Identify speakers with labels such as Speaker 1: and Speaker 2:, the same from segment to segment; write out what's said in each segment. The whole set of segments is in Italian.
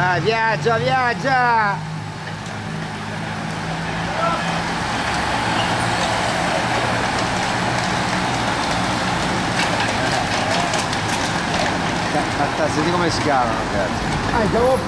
Speaker 1: Dai, viaggia, viaggia! Senti come scalano, ragazzi.
Speaker 2: Ah, siamo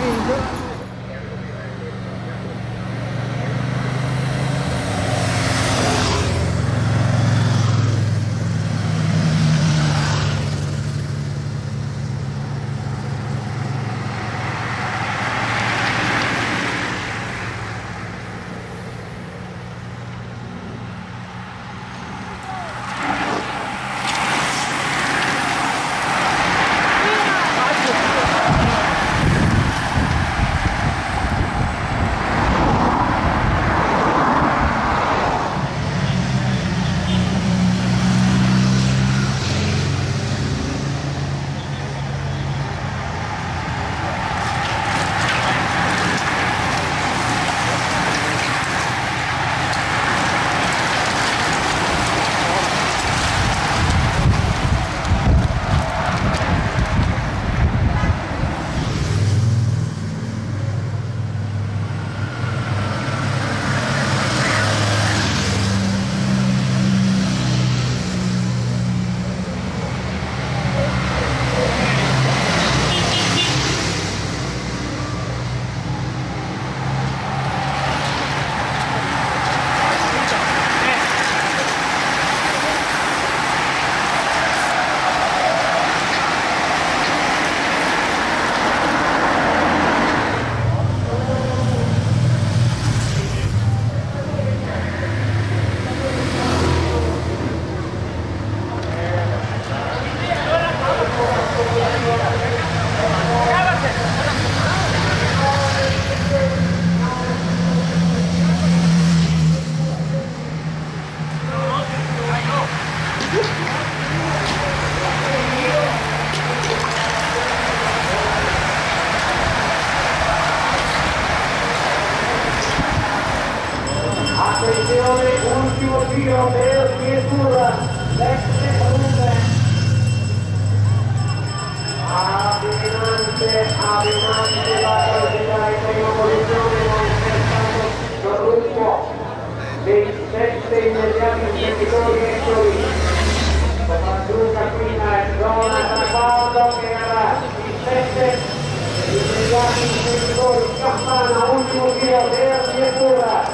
Speaker 2: Campana, ultimo tiro della creatura,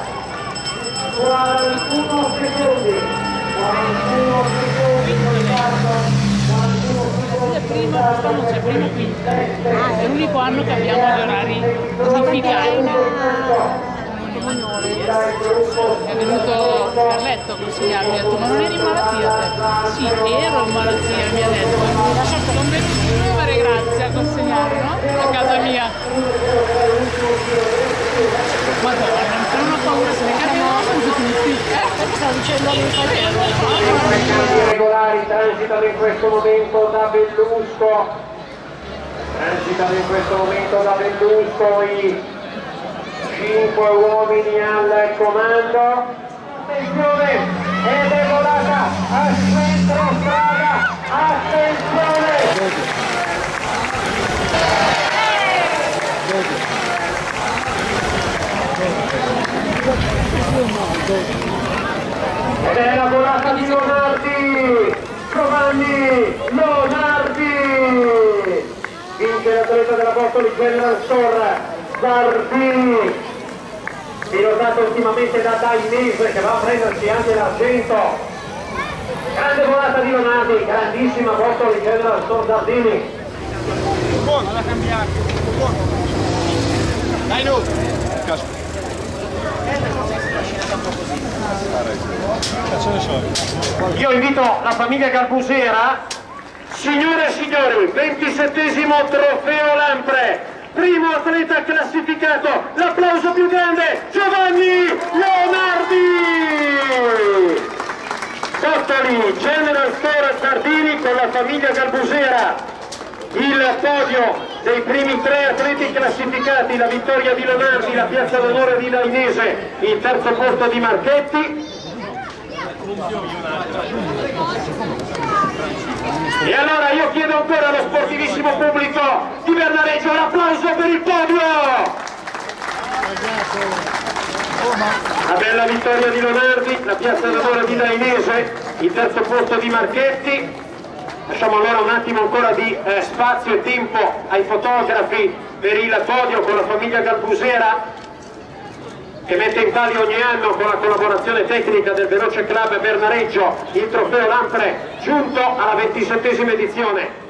Speaker 2: 41 secondi. 41 secondi
Speaker 3: È primo, quest'anno c'è primo quinto. Ah, è l'unico anno che abbiamo gli orari unificati. È venuto Carletto a consigliarmi, ha detto ma non eri in malattia te? Sì, ero in malattia, mi ha detto. Sono venuti due ore grazie a consegnare, no? A casa mia. Madonna, non ho paura se ne cambiano tutti.
Speaker 4: I campi regolari transitano in questo momento da Bellusco. Transitano in questo momento da Bellusco i cinque uomini al comando. Attenzione è regolata a centro strada. Attenzione ed è la volata di Leonardi Giovanni Leonardi vince dell'Apostoli General Store Zardini pilotato ultimamente da Dainese che va a prendersi anche l'argento grande volata di Leonardi grandissima Apostoli General Store Zardini
Speaker 2: Buono da cambiare. Buono. Dai so.
Speaker 4: Io invito la famiglia Galbusera, signore e signori, 27 trofeo Lampre, primo atleta classificato, l'applauso più grande, Giovanni Leonardi! Bottoli, General Store Sardini con la famiglia Galbusera, il podio dei primi tre atleti classificati, la vittoria di Leonardi, la piazza d'onore di Lainese, il terzo posto di Marchetti, E allora io chiedo ancora allo sportivissimo pubblico di Bernareggio l'applauso per il podio! La bella vittoria di Lonardi, la piazza d'onore di Dainese, il terzo posto di Marchetti. Lasciamo allora un attimo ancora di eh, spazio e tempo ai fotografi per il podio con la famiglia Galbusera che mette in palio ogni anno con la collaborazione tecnica del Veloce Club Bernareggio il trofeo Lampre giunto alla ventisettesima edizione.